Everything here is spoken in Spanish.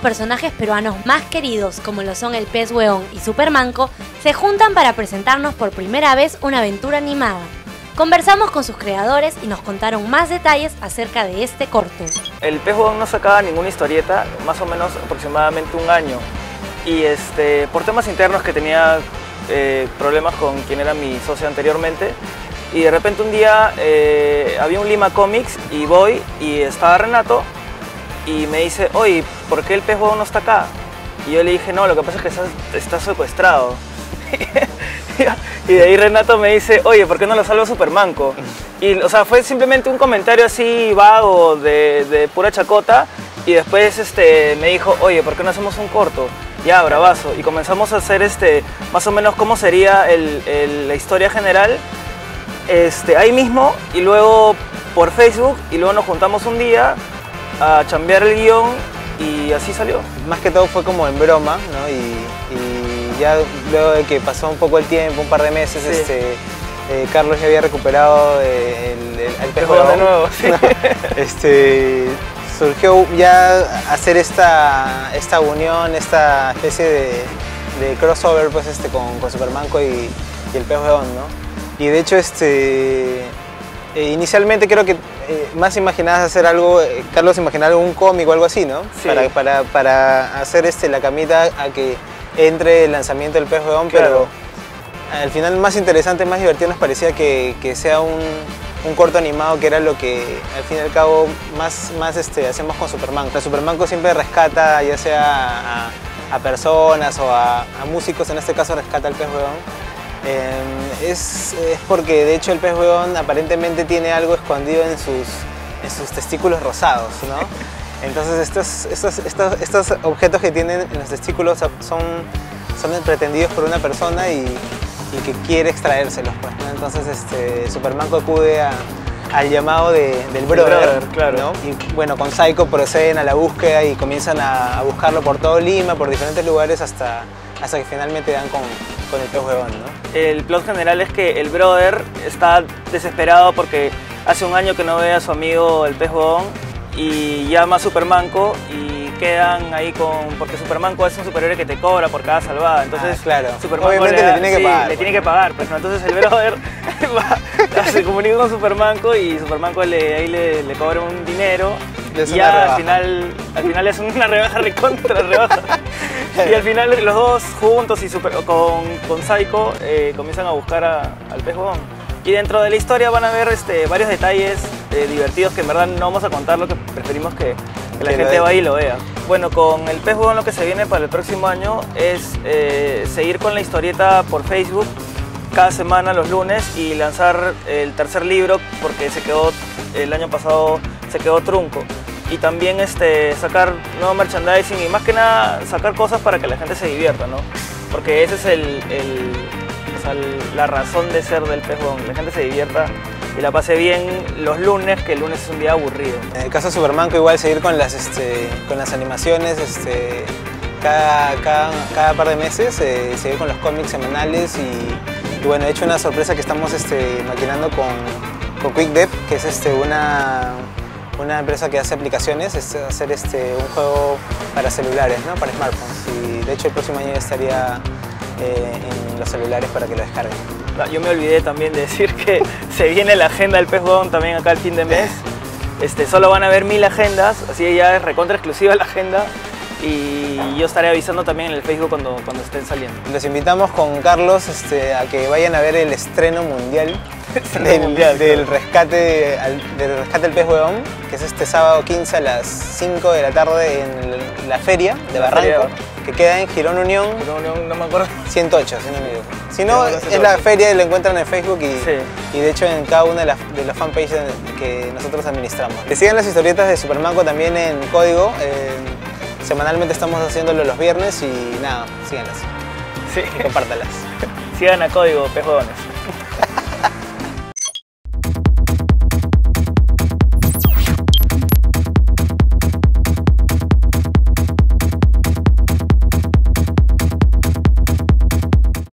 personajes peruanos más queridos, como lo son el pez hueón y Supermanco, se juntan para presentarnos por primera vez una aventura animada. Conversamos con sus creadores y nos contaron más detalles acerca de este corto. El pez hueón no sacaba ninguna historieta, más o menos aproximadamente un año. Y este, por temas internos que tenía eh, problemas con quien era mi socio anteriormente, y de repente un día eh, había un Lima Comics y voy y estaba Renato y me dice, oye, ¿por qué el pez no está acá? Y yo le dije, no, lo que pasa es que está, secuestrado. y de ahí Renato me dice, oye, ¿por qué no lo salva Supermanco? Y, o sea, fue simplemente un comentario así vago, de, de pura chacota, y después este, me dijo, oye, ¿por qué no hacemos un corto? Ya, bravazo. Y comenzamos a hacer este, más o menos cómo sería el- la historia general este, ahí mismo y luego por Facebook y luego nos juntamos un día a chambear el guion y así salió. Más que todo fue como en broma, ¿no? Y, y ya luego de que pasó un poco el tiempo, un par de meses, Sí. este, eh, Carlos ya había recuperado el, el, el pez Juego de nuevo, sí. este, surgió ya hacer esta, esta unión, esta especie de, de crossover pues, este, con, con Supermanco y, y el pez ¿no? Y de hecho, este, eh, inicialmente creo que eh, más imaginabas hacer algo, eh, Carlos imaginaba un cómic o algo así, ¿no? Sí. Para, para, para hacer este, la camita a que entre el lanzamiento del pez Claro. pero al final más interesante, más divertido nos parecía que, que sea un, un corto animado que era lo que al fin y al cabo más, más este, hacemos con Superman. El Supermanco siempre rescata ya sea a, a personas o a, a músicos, en este caso rescata al pez huevón. Eh, es, es porque de hecho el pez huevón aparentemente tiene algo escondido en sus, en sus testículos rosados, ¿no? Entonces estos, estos, estos, estos objetos que tienen en los testículos son, son pretendidos por una persona y, y que quiere extraérselos. Pues, ¿no? Entonces este, Superman acude a- al llamado de- del brother, brother, claro. ¿no? Y bueno, con Psycho proceden a la búsqueda y comienzan a, a buscarlo por todo Lima, por diferentes lugares hasta, hasta que finalmente dan con, con el pez huevón, ¿no? El plot general es que el brother está desesperado porque hace un año que no ve a su amigo el pez huevón y llama a Supermanco y quedan ahí con... porque Supermanco es un superhéroe que te cobra por cada salvada, entonces Ah, claro. Supermanco Obviamente le da- tiene que sí, pagar, le pues. tiene que pagar, pues, ¿no? entonces el brother va- se comunica con Supermanco y Supermanco le, ahí le, le cobra un dinero Le hace y una ya al final, al final es una rebaja recontra rebaja. y al final los dos juntos y super- con, con Psycho eh, comienzan a buscar a- al pez huevón. Y dentro de la historia van a ver este, varios detalles eh, divertidos que en verdad no vamos a contar, lo que preferimos que, que la Que gente vaya y lo vea. Bueno, con el pez huevón lo que se viene para el próximo año es eh, seguir con la historieta por Facebook cada semana los lunes y lanzar el tercer libro porque se quedó el año pasado se quedó trunco y también este sacar nuevo merchandising y más que nada sacar cosas para que la gente se divierta no porque ese es el, la razón de ser del pez huevón, que la gente se divierta y la pase bien los lunes que el lunes es un día aburrido. En el caso de Superman, igual seguir con las, este, con las animaciones este, cada, cada, cada par de meses, eh, seguir con los cómics semanales y, bueno, he hecho una sorpresa que estamos este, maquinando con, con QuickDev, que es este, una, una empresa que hace aplicaciones, es hacer este, un juego para celulares, ¿no? para smartphones y de hecho el próximo año estaría eh, en los celulares para que lo descarguen. Ah, Yo me olvidé también de decir que se viene la agenda del pez huevón también acá el fin de mes. Este, solo van a ver mil agendas, así ya es recontra exclusiva la agenda. Y yo estaré avisando también en el Facebook cuando, cuando estén saliendo. Los invitamos con Carlos este, a que vayan a ver el estreno mundial, del, rescate, al- del rescate del pez huevón, que es este sábado 15 a las 5 de la tarde en la feria de La Barranco, feria. que queda en Girón Unión No, me acuerdo. 108, si no me equivoco. Si no, Girón es la 108. feria y lo encuentran en Facebook y, Sí. y de hecho en cada una de las, de las fanpages que nosotros administramos. Que sigan las historietas de Supermanco también en código. eh, semanalmente estamos haciéndolo los viernes y nada, síganlas Sí. compártalas. Sigan a código pez huevones.